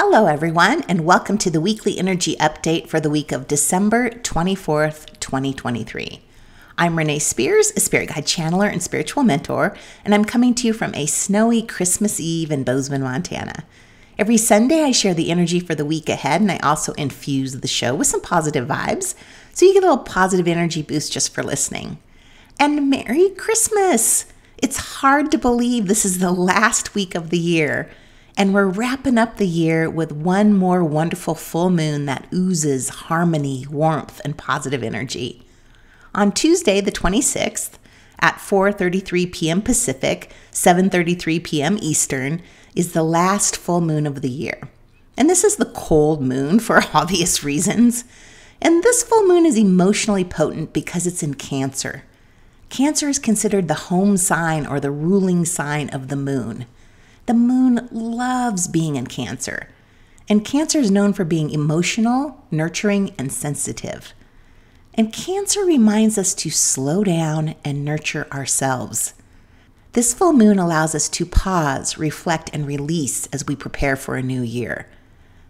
Hello, everyone, and welcome to the weekly energy update for the week of December 24th, 2023. I'm Renee Spears, a spirit guide channeler and spiritual mentor, and I'm coming to you from a snowy Christmas Eve in Bozeman, Montana. Every Sunday, I share the energy for the week ahead, and I also infuse the show with some positive vibes so you get a little positive energy boost just for listening. And Merry Christmas! It's hard to believe this is the last week of the year. And we're wrapping up the year with one more wonderful full moon that oozes harmony, warmth, and positive energy. On Tuesday, the 26th, at 4:33 p.m. Pacific, 7:33 p.m. Eastern, is the last full moon of the year. And this is the cold moon for obvious reasons. And this full moon is emotionally potent because it's in Cancer. Cancer is considered the home sign or the ruling sign of the moon. The moon loves being in Cancer. And Cancer is known for being emotional, nurturing, and sensitive. And Cancer reminds us to slow down and nurture ourselves. This full moon allows us to pause, reflect, and release as we prepare for a new year.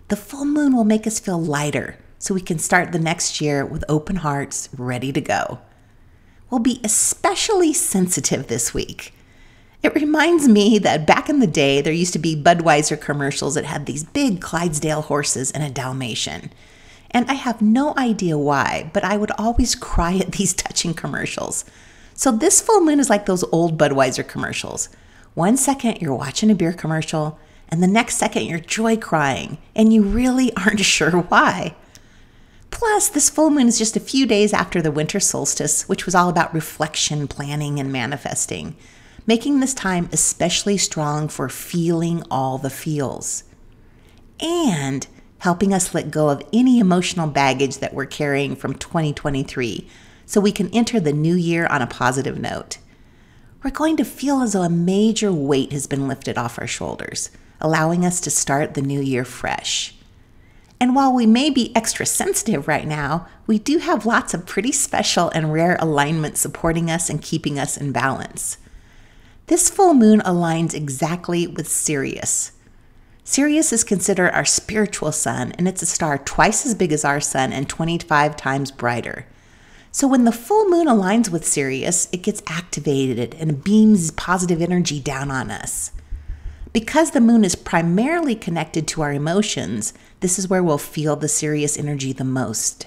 The full moon will make us feel lighter so we can start the next year with open hearts, ready to go. We'll be especially sensitive this week. It reminds me that back in the day, there used to be Budweiser commercials that had these big Clydesdale horses and a Dalmatian. And I have no idea why, but I would always cry at these touching commercials. So this full moon is like those old Budweiser commercials. One second you're watching a beer commercial, and the next second you're joy crying, and you really aren't sure why. Plus, this full moon is just a few days after the winter solstice, which was all about reflection, planning, and manifesting making this time especially strong for feeling all the feels and helping us let go of any emotional baggage that we're carrying from 2023 so we can enter the new year on a positive note. We're going to feel as though a major weight has been lifted off our shoulders, allowing us to start the new year fresh. And while we may be extra sensitive right now, we do have lots of pretty special and rare alignments supporting us and keeping us in balance. This full moon aligns exactly with Sirius. Sirius is considered our spiritual sun, and it's a star twice as big as our sun and 25 times brighter. So when the full moon aligns with Sirius, it gets activated and beams positive energy down on us. Because the moon is primarily connected to our emotions, this is where we'll feel the Sirius energy the most.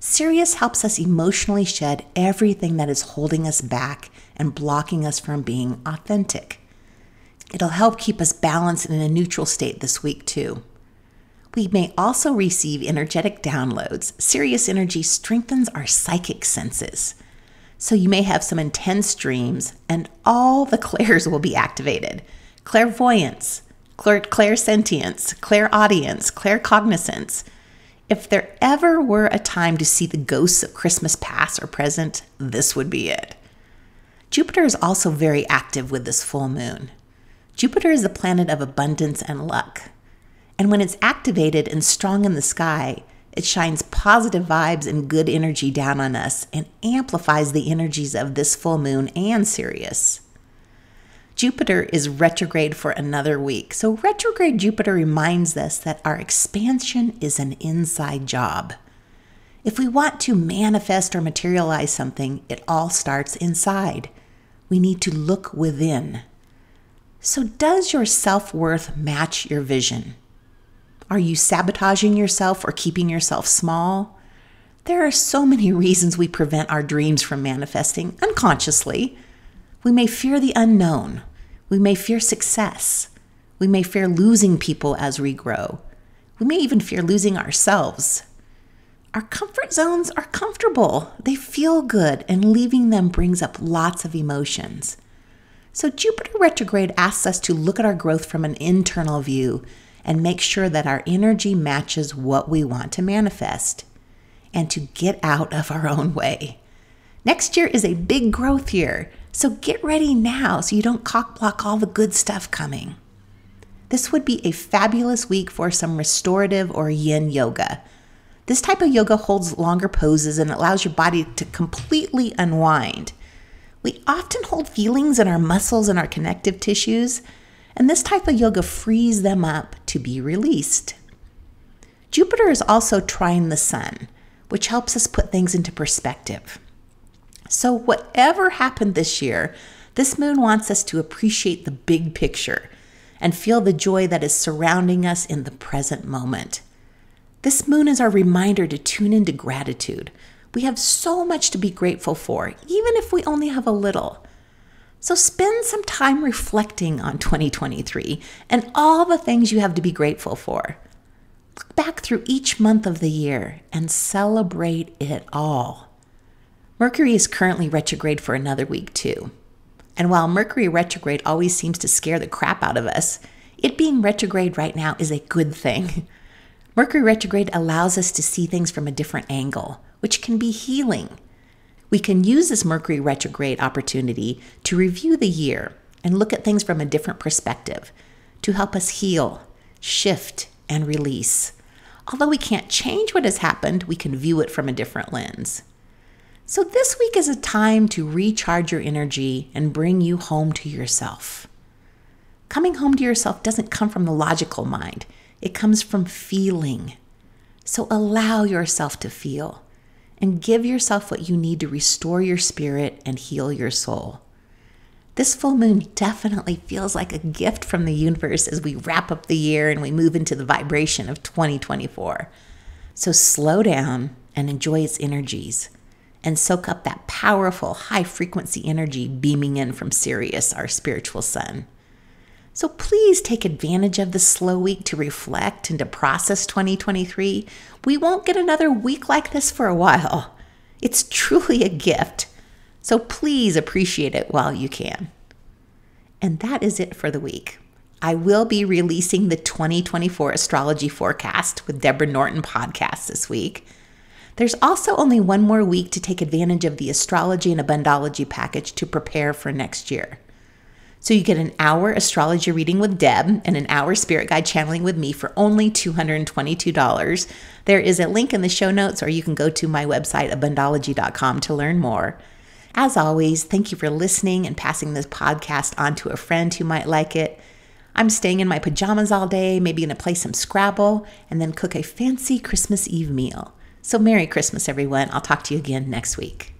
Sirius helps us emotionally shed everything that is holding us back and blocking us from being authentic. It'll help keep us balanced in a neutral state this week, too. We may also receive energetic downloads. Sirius energy strengthens our psychic senses. So you may have some intense dreams, and all the clairs will be activated clairvoyance, clair- clairsentience, clairaudience, claircognizance. If there ever were a time to see the ghosts of Christmas past or present, this would be it. Jupiter is also very active with this full moon. Jupiter is the planet of abundance and luck. And when it's activated and strong in the sky, it shines positive vibes and good energy down on us and amplifies the energies of this full moon and Sirius. Jupiter is retrograde for another week. So, retrograde Jupiter reminds us that our expansion is an inside job. If we want to manifest or materialize something, it all starts inside we need to look within. So, does your self worth match your vision? Are you sabotaging yourself or keeping yourself small? There are so many reasons we prevent our dreams from manifesting unconsciously. We may fear the unknown. We may fear success. We may fear losing people as we grow. We may even fear losing ourselves. Our comfort zones are comfortable, they feel good, and leaving them brings up lots of emotions. So, Jupiter retrograde asks us to look at our growth from an internal view and make sure that our energy matches what we want to manifest and to get out of our own way. Next year is a big growth year, so get ready now so you don't cockblock all the good stuff coming. This would be a fabulous week for some restorative or yin yoga this type of yoga holds longer poses and allows your body to completely unwind. We often hold feelings in our muscles and our connective tissues, And this type of yoga frees them up to be released. Jupiter is also trine the sun, which helps us put things into perspective. So, whatever happened this year, this moon wants us to appreciate the big picture and feel the joy that is surrounding us in the present moment. This moon is our reminder to tune into gratitude. We have so much to be grateful for, even if we only have a little. So spend some time reflecting on 2023 and all the things you have to be grateful for. Look back through each month of the year and celebrate it all. Mercury is currently retrograde for another week, too. And while Mercury retrograde always seems to scare the crap out of us, it being retrograde right now is a good thing. Mercury retrograde allows us to see things from a different angle, which can be healing we can use this Mercury retrograde opportunity to review the year and look at things from a different perspective to help us heal, shift, and release. Although we can't change what has happened, we can view it from a different lens. So, this week is a time to recharge your energy and bring you home to yourself. Coming home to yourself doesn't come from the logical mind, it comes from feeling. So, allow yourself to feel and give yourself what you need to restore your spirit and heal your soul. This full moon definitely feels like a gift from the universe as we wrap up the year and we move into the vibration of 2024. So slow down and enjoy its energies and soak up that powerful high frequency energy beaming in from Sirius, our spiritual sun. So please take advantage of the slow week to reflect and to process 2023. We won't get another week like this for a while. It's truly a gift. So please appreciate it while you can. And that is it for the week. I will be releasing the 2024 astrology forecast with Deborah Norton podcast this week. There's also only one more week to take advantage of the astrology and abundology package to prepare for next year. So you get an hour astrology reading with Deb and an hour spirit guide channeling with me for only $222. There is a link in the show notes, or you can go to my website, abundology.com, to learn more. As always, thank you for listening and passing this podcast on to a friend who might like it. I'm staying in my pajamas all day, maybe to play some Scrabble, and then cook a fancy Christmas Eve meal. So, Merry Christmas, everyone. I'll talk to you again next week.